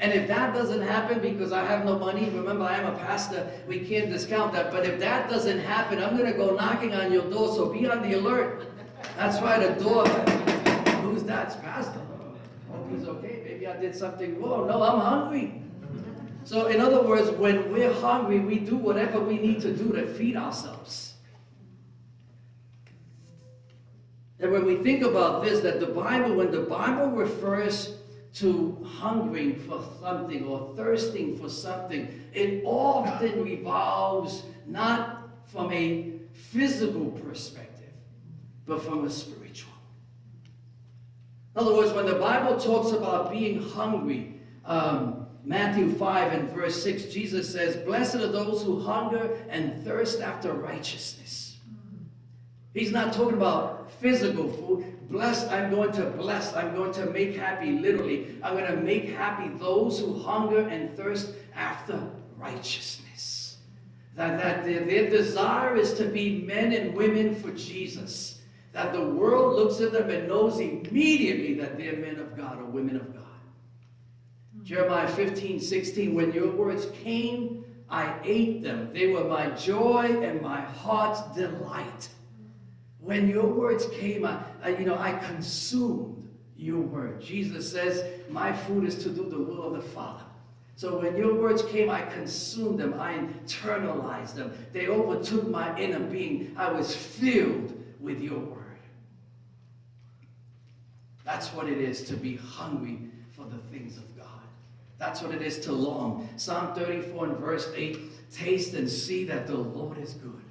S2: And if that doesn't happen because I have no money, remember I am a pastor, we can't discount that. But if that doesn't happen, I'm going to go knocking on your door, so be on the alert. That's right, the door. Who's that? It's pastor. Hope he's okay. Maybe I did something wrong. No, I'm hungry. So in other words, when we're hungry, we do whatever we need to do to feed ourselves. And when we think about this, that the Bible, when the Bible refers to hungering for something or thirsting for something, it often revolves not from a physical perspective, but from a spiritual. In other words, when the Bible talks about being hungry, um, Matthew 5 and verse 6, Jesus says, Blessed are those who hunger and thirst after righteousness. He's not talking about physical food. Blessed, I'm going to bless, I'm going to make happy, literally. I'm going to make happy those who hunger and thirst after righteousness. That, that their, their desire is to be men and women for Jesus. That the world looks at them and knows immediately that they're men of God or women of God. Jeremiah 15, 16, when your words came, I ate them. They were my joy and my heart's delight. When your words came, I, I, you know, I consumed your word. Jesus says, my food is to do the will of the Father. So when your words came, I consumed them. I internalized them. They overtook my inner being. I was filled with your word. That's what it is to be hungry for the things of God. That's what it is to long. Psalm 34 and verse 8, taste and see that the Lord is good.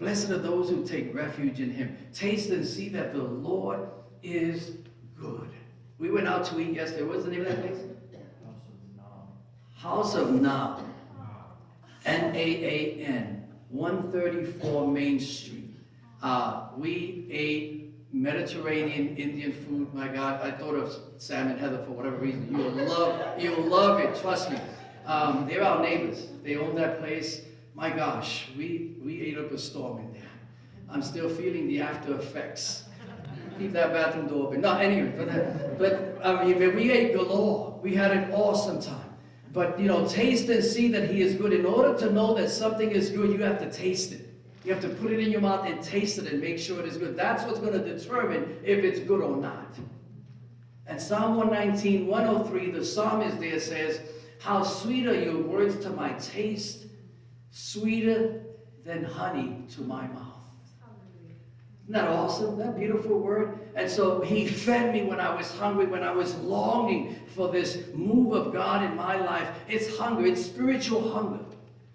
S2: Blessed are those who take refuge in him. Taste and see that the Lord is good. We went out to eat yesterday. What's the name of that place? House of of N-A-A-N. 134 Main Street. Uh, we ate Mediterranean Indian food, my God, I thought of Sam and Heather for whatever reason. You'll love, you'll love it, trust me. Um, they're our neighbors. They own that place. My gosh, we, we ate up a storm in there. I'm still feeling the after effects. Keep that bathroom door open. No, anyway, but, uh, but I mean, we ate galore. We had an awesome time. But you know, taste and see that He is good. In order to know that something is good, you have to taste it. You have to put it in your mouth and taste it and make sure it is good. That's what's going to determine if it's good or not. And Psalm 119, 103, the psalmist there says, How sweet are your words to my taste, sweeter than honey to my mouth. Isn't that awesome? That beautiful word? And so he fed me when I was hungry, when I was longing for this move of God in my life. It's hunger, it's spiritual hunger.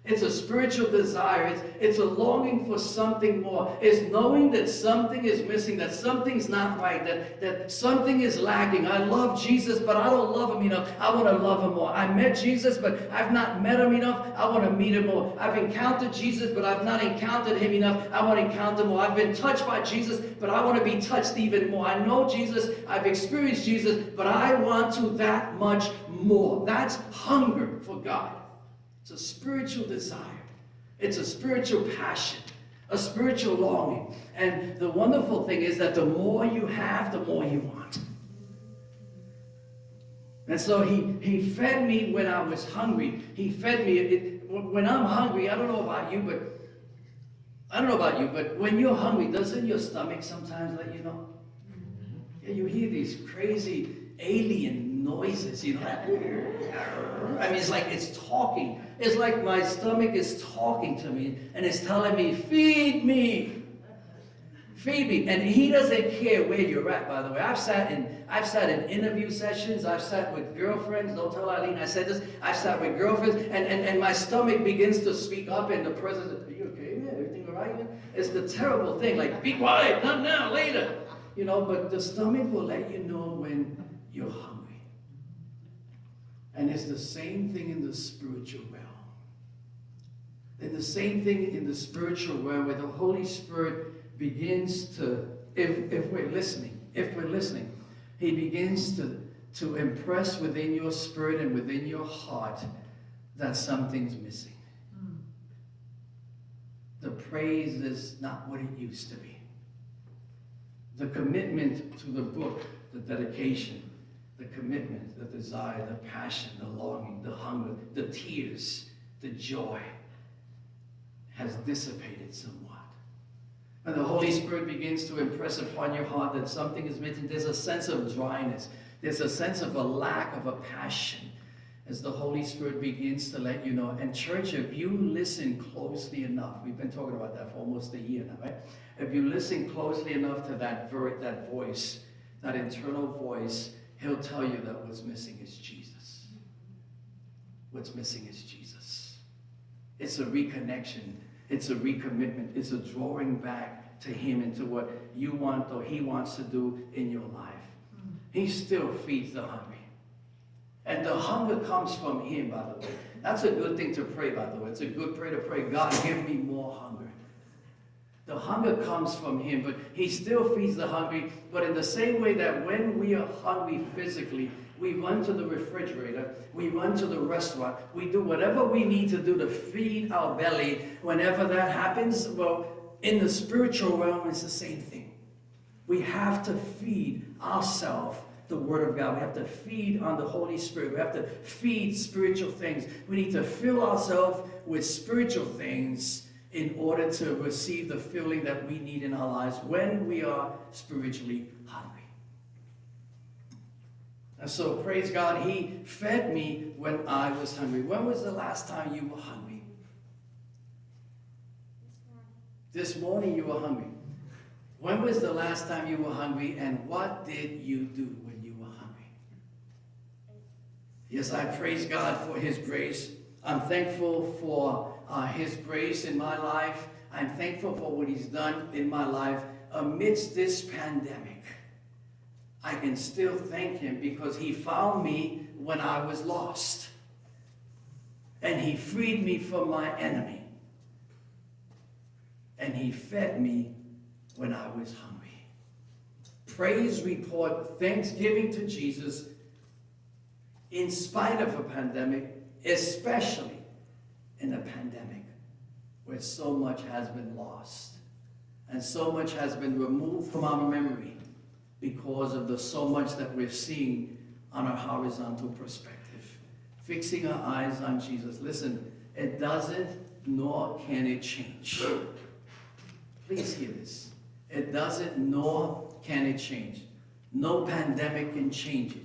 S2: It's a spiritual desire. It's, it's a longing for something more. It's knowing that something is missing, that something's not right, that, that something is lacking. I love Jesus, but I don't love him enough. I want to love him more. I met Jesus, but I've not met him enough. I want to meet him more. I've encountered Jesus, but I've not encountered him enough. I want to encounter more. I've been touched by Jesus, but I want to be touched even more. I know Jesus. I've experienced Jesus, but I want to that much more. That's hunger for God. It's a spiritual desire. It's a spiritual passion, a spiritual longing. And the wonderful thing is that the more you have, the more you want. And so he, he fed me when I was hungry. He fed me. It, when I'm hungry, I don't know about you, but I don't know about you, but when you're hungry, doesn't your stomach sometimes let you know? Yeah, you hear these crazy alien noises, you know. I mean, it's like it's talking. It's like my stomach is talking to me and it's telling me, feed me. Feed me. And he doesn't care where you're at, by the way. I've sat in I've sat in interview sessions, I've sat with girlfriends, don't tell Eileen I said this, I've sat with girlfriends, and, and, and my stomach begins to speak up and the president, are you okay? Yeah, everything all right? It's the terrible thing, like, be quiet, not now, later. You know, but the stomach will let you know when you're hungry. And it's the same thing in the spiritual realm. And the same thing in the spiritual realm where the Holy Spirit begins to, if, if we're listening, if we're listening, He begins to, to impress within your spirit and within your heart that something's missing. The praise is not what it used to be. The commitment to the book, the dedication, the commitment, the desire, the passion, the longing, the hunger, the tears, the joy has dissipated somewhat. And the Holy Spirit begins to impress upon your heart that something is missing. There's a sense of dryness. There's a sense of a lack of a passion as the Holy Spirit begins to let you know. And church, if you listen closely enough, we've been talking about that for almost a year now, right? If you listen closely enough to that, that voice, that internal voice, he'll tell you that what's missing is Jesus. What's missing is Jesus. It's a reconnection. It's a recommitment. It's a drawing back to him into what you want or he wants to do in your life. Mm. He still feeds the hungry. And the hunger comes from him, by the way. That's a good thing to pray, by the way. It's a good prayer to pray, God, give me more hunger. The hunger comes from him, but he still feeds the hungry. But in the same way that when we are hungry physically, we run to the refrigerator, we run to the restaurant, we do whatever we need to do to feed our belly. Whenever that happens, well, in the spiritual realm, it's the same thing. We have to feed ourselves the Word of God. We have to feed on the Holy Spirit. We have to feed spiritual things. We need to fill ourselves with spiritual things in order to receive the filling that we need in our lives when we are spiritually hungry. And so, praise God, He fed me when I was hungry. When was the last time you were hungry? This morning you were hungry. When was the last time you were hungry and what did you do when you were hungry? Yes, I praise God for His grace. I'm thankful for uh, His grace in my life. I'm thankful for what He's done in my life amidst this pandemic. I can still thank Him because He found me when I was lost. And He freed me from my enemy. And He fed me when I was hungry. praise report, thanksgiving to Jesus in spite of a pandemic, especially in a pandemic where so much has been lost and so much has been removed from our memory because of the so much that we're seeing on our horizontal perspective. Fixing our eyes on Jesus. Listen, it doesn't nor can it change. Please hear this. It doesn't nor can it change. No pandemic can change it.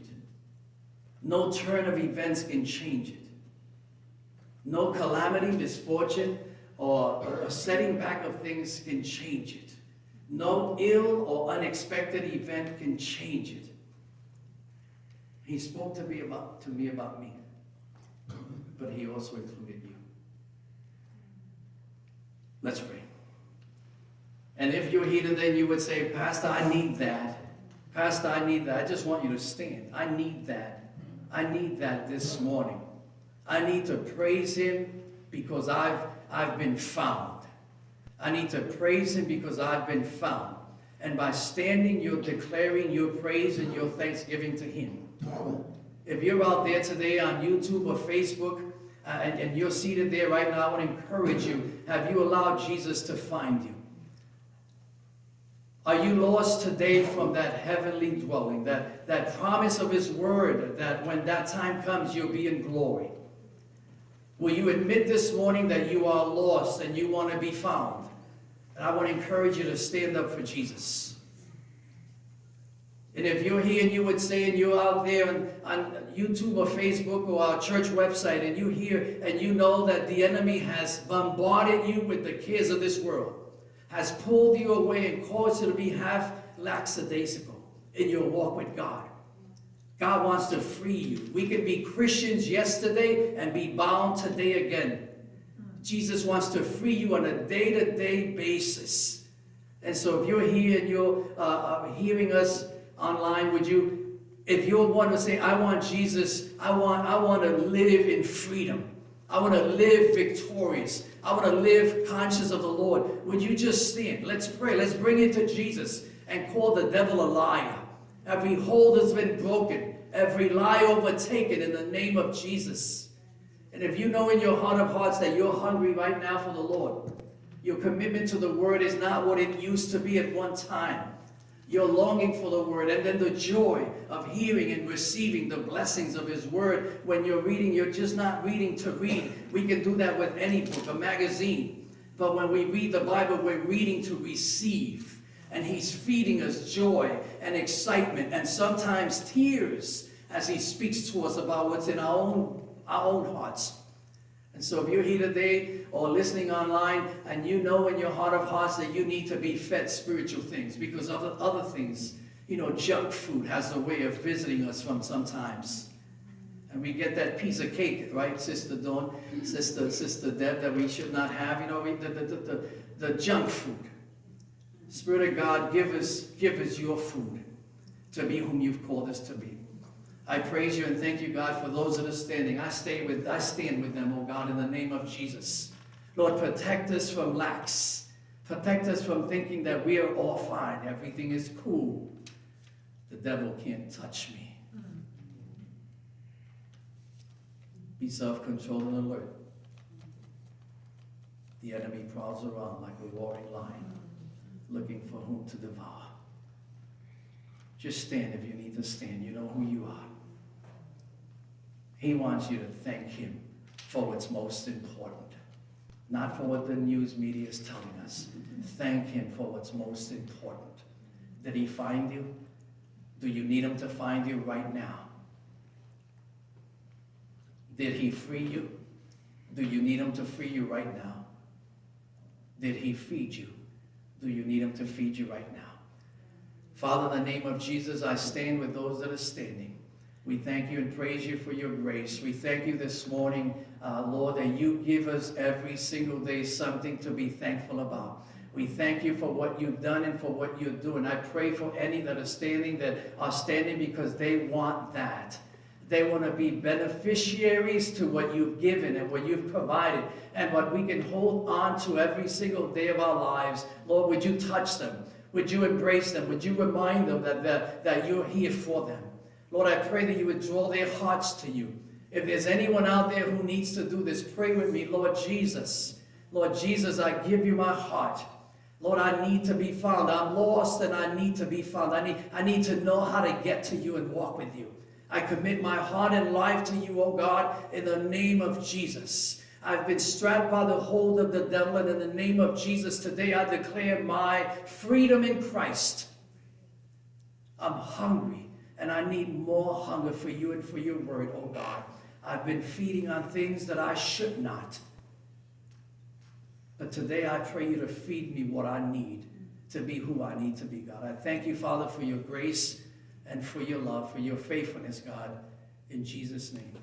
S2: No turn of events can change it. No calamity, misfortune, or a setting back of things can change it. No ill or unexpected event can change it. He spoke to me about, to me about me, but he also included you. Let's pray. And if you're here and you would say, Pastor, I need that. Pastor, I need that. I just want you to stand. I need that. I need that this morning. I need to praise him because I've, I've been found. I need to praise him because I've been found. And by standing, you're declaring your praise and your thanksgiving to him. If you're out there today on YouTube or Facebook, uh, and, and you're seated there right now, I want to encourage you. Have you allowed Jesus to find you? Are you lost today from that heavenly dwelling, that, that promise of His Word, that when that time comes, you'll be in glory? Will you admit this morning that you are lost and you want to be found? And I want to encourage you to stand up for Jesus. And if you're here and you would say, and you're out there on, on YouTube or Facebook or our church website, and you hear and you know that the enemy has bombarded you with the cares of this world, has pulled you away and caused you to be half lackadaisical in your walk with God. God wants to free you. We can be Christians yesterday and be bound today again. Jesus wants to free you on a day-to-day basis. And so if you're here and you're uh, uh, hearing us online, would you, if you want to say, I want Jesus, I want, I want to live in freedom. I want to live victorious. I want to live conscious of the Lord. Would you just stand? Let's pray. Let's bring it to Jesus and call the devil a liar. Every hold has been broken. Every lie overtaken in the name of Jesus. And if you know in your heart of hearts that you're hungry right now for the Lord, your commitment to the word is not what it used to be at one time. You're longing for the word, and then the joy of hearing and receiving the blessings of his word. When you're reading, you're just not reading to read. We can do that with any book, a magazine. But when we read the Bible, we're reading to receive. And he's feeding us joy and excitement and sometimes tears as he speaks to us about what's in our own, our own hearts. And so if you're here today or listening online and you know in your heart of hearts that you need to be fed spiritual things because other, other things, you know, junk food has a way of visiting us from sometimes. And we get that piece of cake, right, Sister Dawn, Sister, Sister Deb, that we should not have, you know, we, the, the, the, the, junk food. Spirit of God, give us, give us your food to be whom you've called us to be. I praise you and thank you, God, for those that are standing. I stay with, I stand with them, oh God, in the name of Jesus. Lord, protect us from lacks. Protect us from thinking that we are all fine. Everything is cool. The devil can't touch me. Be self-controlled and alert. The enemy prowls around like a roaring lion, looking for whom to devour. Just stand if you need to stand. You know who you are. He wants you to thank him for what's most important, not for what the news media is telling us. Thank him for what's most important. Did he find you? Do you need him to find you right now? Did he free you? Do you need him to free you right now? Did he feed you? Do you need him to feed you right now? Father, in the name of Jesus, I stand with those that are standing. We thank you and praise you for your grace. We thank you this morning, uh, Lord, that you give us every single day something to be thankful about. We thank you for what you've done and for what you're doing. I pray for any that are standing that are standing because they want that. They want to be beneficiaries to what you've given and what you've provided and what we can hold on to every single day of our lives. Lord, would you touch them? Would you embrace them? Would you remind them that, that, that you're here for them? Lord, I pray that you would draw their hearts to you. If there's anyone out there who needs to do this, pray with me, Lord Jesus. Lord Jesus, I give you my heart. Lord, I need to be found. I'm lost and I need to be found. I need, I need to know how to get to you and walk with you. I commit my heart and life to you, oh God, in the name of Jesus. I've been strapped by the hold of the devil, and in the name of Jesus, today I declare my freedom in Christ. I'm hungry, and I need more hunger for you and for your word, oh God. I've been feeding on things that I should not. But today I pray you to feed me what I need to be who I need to be, God. I thank you, Father, for your grace and for your love, for your faithfulness, God. In Jesus' name.